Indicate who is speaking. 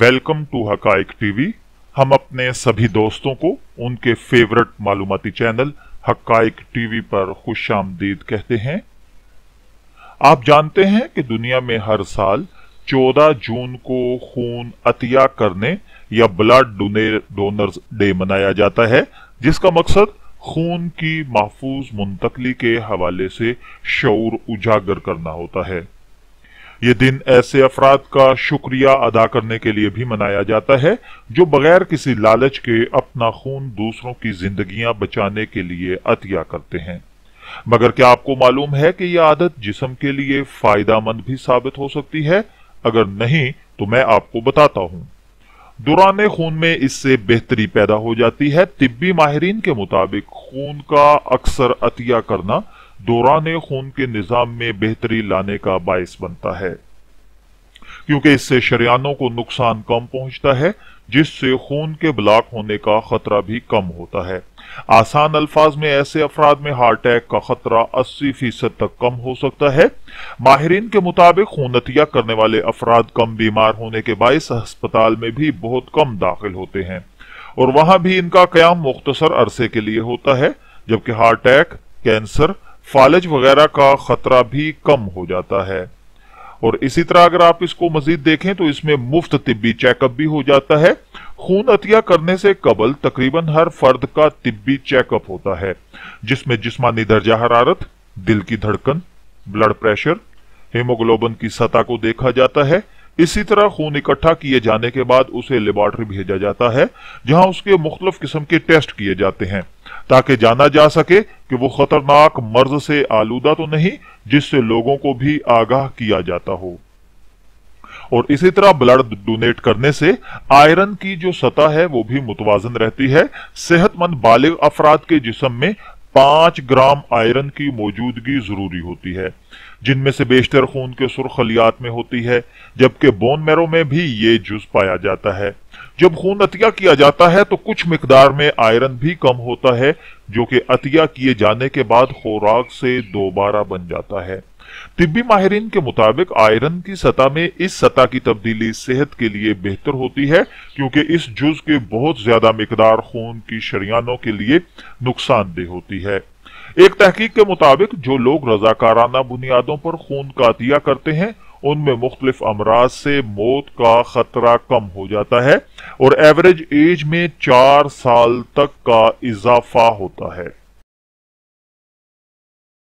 Speaker 1: Welcome to Haqaiq T V ہم اپنے سبھی دوستوں کو ان کے فیورٹ معلوماتی چینل حقائق ٹی وی پر خوش آمدید کہتے ہیں۔ آپ جانتے ہیں کہ دنیا میں ہر سال چودہ جون کو خون عطیہ کرنے یا بلڈ ڈونرز ڈے منایا جاتا ہے، جس کا مقصد خون کی محفوظ منتقلی کے حوالے سے شعور اجاگر کرنا ہوتا ہے۔ یہ دن ایسے افراد کا شکریہ ادا کرنے کے لیے بھی منایا جاتا ہے، جو بغیر کسی لالچ کے اپنا خون دوسروں کی زندگیاں بچانے کے لیے عطیہ کرتے ہیں۔ مگر کیا آپ کو معلوم ہے کہ یہ عادت جسم کے لیے فائدہ مند بھی ثابت ہو سکتی ہے؟ اگر نہیں، تو میں آپ کو بتاتا ہوں۔ دوران خون میں اس سے بہتری پیدا ہو جاتی ہے۔ طبی ماہرین کے مطابق خون کا اکثر عطیہ کرنا دوران خون کے نظام میں بہتری لانے کا باعث بنتا ہے۔ کیونکہ اس سے شریانوں کو نقصان کم پہنچتا ہے، جس سے خون کے بلاک ہونے کا خطرہ بھی کم ہوتا ہے۔ آسان الفاظ میں ایسے افراد میں ہارٹ ایک کا خطرہ اسی فیصد تک کم ہو سکتا ہے۔ ماہرین کے مطابق خونتیا کرنے والے افراد کم بیمار ہونے کے باعث ہسپتال میں بھی بہت کم داخل ہوتے ہیں۔ اور وہاں بھی ان کا قیام مختصر عرصے کے لیے ہوتا ہے، جبکہ ہارٹ ایک کینسر فالج وغیرہ کا خطرہ بھی کم ہو جاتا ہے۔ اور اسی طرح اگر آپ اس کو مزید دیکھیں تو اس میں مفت طبی چیک اپ بھی ہو جاتا ہے۔ خون عطیہ کرنے سے قبل تقریباً ہر فرد کا طبی چیک اپ ہوتا ہے، جس میں جسمانی درجہ حرارت، دل کی دھڑکن، بلڈ پریشر، ہیموگلوبن کی سطح کو دیکھا جاتا ہے۔ اسی طرح خون اکٹھا کیے جانے کے بعد اسے لیبارٹری بھیجا جاتا ہے، جہاں اس کے مختلف قسم کے ٹیسٹ کیے جاتے ہیں۔ تاکہ جانا جا سکے کہ وہ خطرناک مرض سے آلودہ تو نہیں، جس سے لوگوں کو بھی آگاہ کیا جاتا ہو۔ اور اسی طرح بلڈ ڈونیٹ کرنے سے آئرن کی جو سطح ہے وہ بھی متوازن رہتی ہے۔ صحت مند بالغ افراد کے جسم میں پانچ گرام آئرن کی موجودگی ضروری ہوتی ہے، جن میں سے بیشتر خون کے سرخلیات میں ہوتی ہے، جبکہ بون میرو میں بھی یہ جز پایا جاتا ہے۔ جب خون عطیہ کیا جاتا ہے تو کچھ مقدار میں آئرن بھی کم ہوتا ہے، جو کہ عطیہ کیے جانے کے بعد خوراک سے دوبارہ بن جاتا ہے۔ طبی ماہرین کے مطابق آئرن کی سطح میں اس سطح کی تبدیلی صحت کے لیے بہتر ہوتی ہے، کیونکہ اس جز کے بہت زیادہ مقدار خون کی شریانوں کے لیے نقصان دہ ہوتی ہے۔ ایک تحقیق کے مطابق جو لوگ رضاکارانہ بنیادوں پر خون کا عطیہ کرتے ہیں ان میں مختلف امراض سے موت کا خطرہ کم ہو جاتا ہے اور ایوریج ایج میں چار سال تک کا اضافہ ہوتا ہے۔